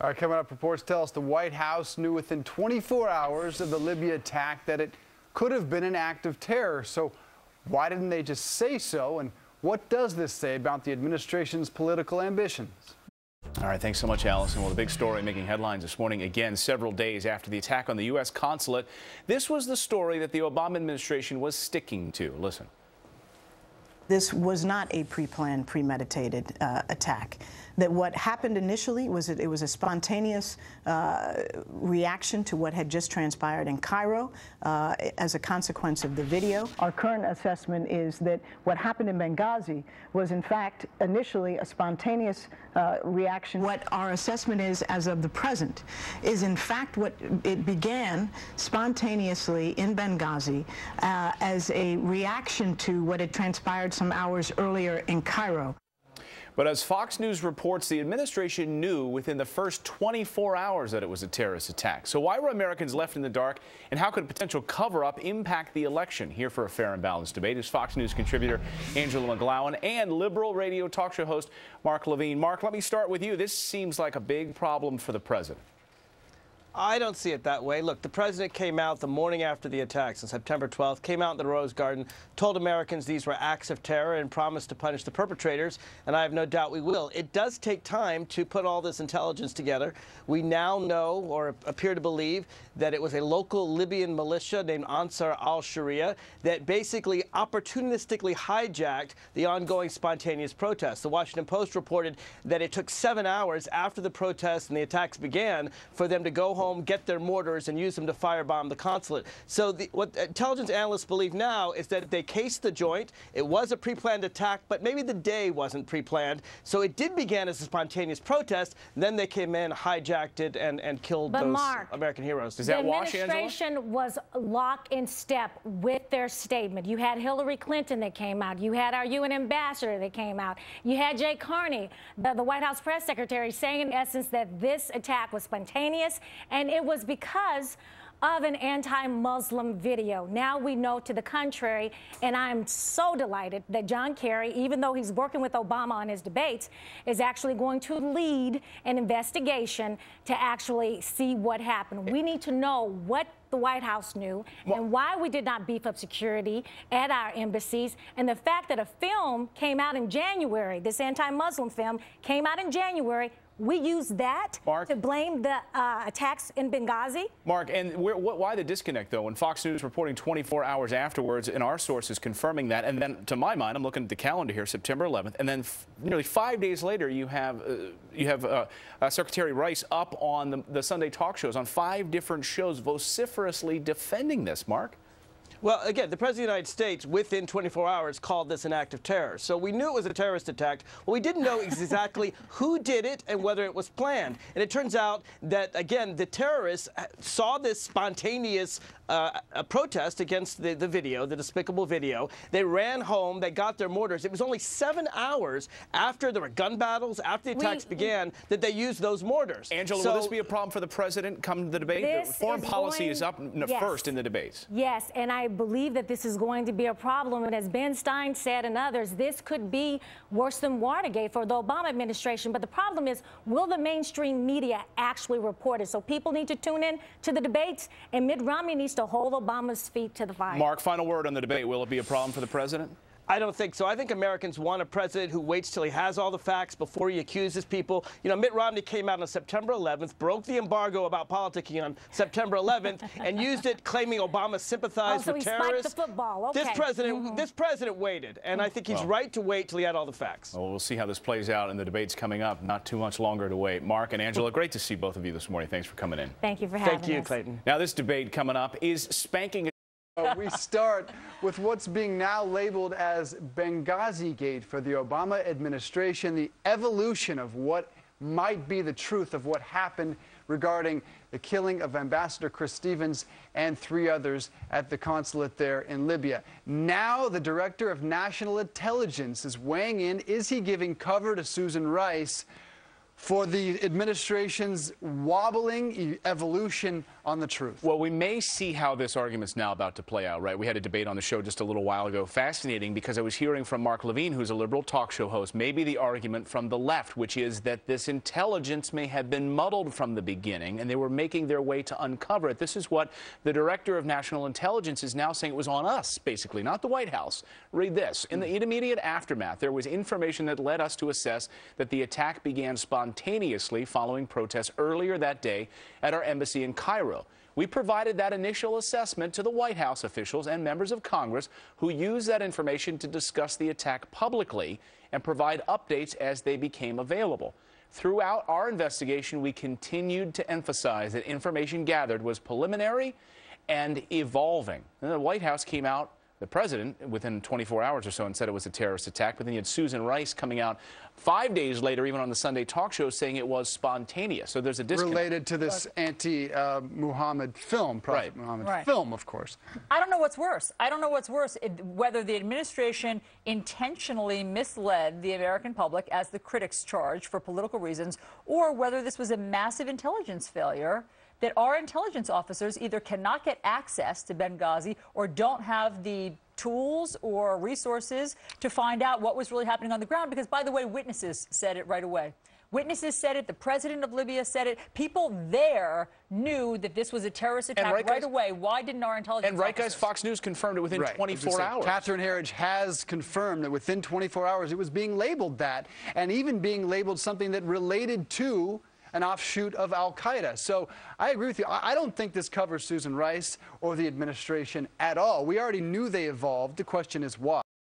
All right, coming up, reports tell us the White House knew within 24 hours of the Libya attack that it could have been an act of terror. So why didn't they just say so? And what does this say about the administration's political ambitions? All right, thanks so much, Allison. Well, the big story making headlines this morning, again, several days after the attack on the U.S. consulate. This was the story that the Obama administration was sticking to. Listen. This was not a pre-planned, premeditated uh, attack. That what happened initially was that it was a spontaneous uh, reaction to what had just transpired in Cairo uh, as a consequence of the video. Our current assessment is that what happened in Benghazi was in fact initially a spontaneous uh, reaction. What our assessment is as of the present is in fact what it began spontaneously in Benghazi uh, as a reaction to what had transpired some hours earlier in Cairo. But as Fox News reports, the administration knew within the first 24 hours that it was a terrorist attack. So why were Americans left in the dark, and how could a potential cover-up impact the election? Here for a fair and balanced debate is Fox News contributor Angela McGlowan and liberal radio talk show host Mark Levine. Mark, let me start with you. This seems like a big problem for the president. I don't see it that way. Look, the president came out the morning after the attacks on September 12th, came out in the Rose Garden, told Americans these were acts of terror and promised to punish the perpetrators, and I have no doubt we will. It does take time to put all this intelligence together. We now know, or appear to believe, that it was a local Libyan militia named Ansar al-Sharia that basically opportunistically hijacked the ongoing spontaneous protests. The Washington Post reported that it took seven hours after the protests and the attacks began for them to go home, get their mortars, and use them to firebomb the consulate. So the, what intelligence analysts believe now is that they cased the joint. It was a pre-planned attack, but maybe the day wasn't pre-planned. So it did begin as a spontaneous protest. Then they came in, hijacked it, and, and killed but those Mark, American heroes. Does that the administration Angela? was lock in step with their statement. You had Hillary Clinton that came out. You had our UN ambassador that came out. You had Jay Carney, the, the White House press secretary, saying in essence that this attack was spontaneous and it was because of an anti-Muslim video. Now we know to the contrary, and I'm so delighted that John Kerry, even though he's working with Obama on his debates, is actually going to lead an investigation to actually see what happened. We need to know what the White House knew well, and why we did not beef up security at our embassies and the fact that a film came out in January, this anti-Muslim film came out in January we use that Mark, to blame the uh, attacks in Benghazi. Mark, and why the disconnect, though, when Fox News reporting 24 hours afterwards and our sources confirming that, and then, to my mind, I'm looking at the calendar here, September 11th, and then nearly five days later, you have uh, you have uh, uh, Secretary Rice up on the, the Sunday talk shows on five different shows vociferously defending this, Mark. Well, again, the President of the United States, within 24 hours, called this an act of terror. So we knew it was a terrorist attack. Well, we didn't know exactly who did it and whether it was planned. And it turns out that, again, the terrorists saw this spontaneous uh, protest against the, the video, the despicable video. They ran home. They got their mortars. It was only seven hours after there were gun battles, after the attacks we, began, that they used those mortars. Angela, so, will this be a problem for the president come to the debate? Foreign policy going, is up yes, first in the debates. Yes, and I believe that this is going to be a problem. And as Ben Stein said and others, this could be worse than Watergate for the Obama administration. But the problem is, will the mainstream media actually report it? So people need to tune in to the debates, and Mitt Romney needs to hold Obama's feet to the fire. Mark, final word on the debate. Will it be a problem for the president? I don't think so. I think Americans want a president who waits till he has all the facts before he accuses people. You know, Mitt Romney came out on September 11th, broke the embargo about politicking on September 11th, and used it claiming Obama sympathized oh, so with he terrorists. the football. Okay. This president, mm -hmm. this president waited, and I think he's well, right to wait till he had all the facts. Well, we'll see how this plays out in the debates coming up. Not too much longer to wait. Mark and Angela, great to see both of you this morning. Thanks for coming in. Thank you for having Thank you, us. Clayton. Now, this debate coming up is spanking. We start with what's being now labeled as Benghazi Gate for the Obama administration, the evolution of what might be the truth of what happened regarding the killing of Ambassador Chris Stevens and three others at the consulate there in Libya. Now the Director of National Intelligence is weighing in. Is he giving cover to Susan Rice for the administration's wobbling evolution on the truth. Well, we may see how this argument's now about to play out, right? We had a debate on the show just a little while ago. Fascinating because I was hearing from Mark Levine, who's a liberal talk show host, maybe the argument from the left, which is that this intelligence may have been muddled from the beginning and they were making their way to uncover it. This is what the director of national intelligence is now saying it was on us, basically, not the White House. Read this. In the immediate aftermath, there was information that led us to assess that the attack began spontaneously following protests earlier that day at our embassy in Cairo. We provided that initial assessment to the White House officials and members of Congress who used that information to discuss the attack publicly and provide updates as they became available. Throughout our investigation, we continued to emphasize that information gathered was preliminary and evolving. And the White House came out, the president, within 24 hours or so, and said it was a terrorist attack. But then you had Susan Rice coming out five days later, even on the Sunday talk show, saying it was spontaneous. So there's a disconnect. Related to this anti-Muhammad uh, film, Prophet Right. Muhammad Right. film, of course. I don't know what's worse. I don't know what's worse, it, whether the administration intentionally misled the American public, as the critics charge, for political reasons, or whether this was a massive intelligence failure that our intelligence officers either cannot get access to Benghazi or don't have the tools or resources to find out what was really happening on the ground. Because, by the way, witnesses said it right away. Witnesses said it. The president of Libya said it. People there knew that this was a terrorist attack right, right, guys? away. Why didn't our intelligence And right, guys. Fox News confirmed it within Right. 24 hours. Catherine Herridge has confirmed that within 24 hours it was being labeled that, and even being labeled something that related to an offshoot of Al Qaeda. So I agree with you. I don't think this covers Susan Rice or the administration at all. We already knew they evolved. The question is why.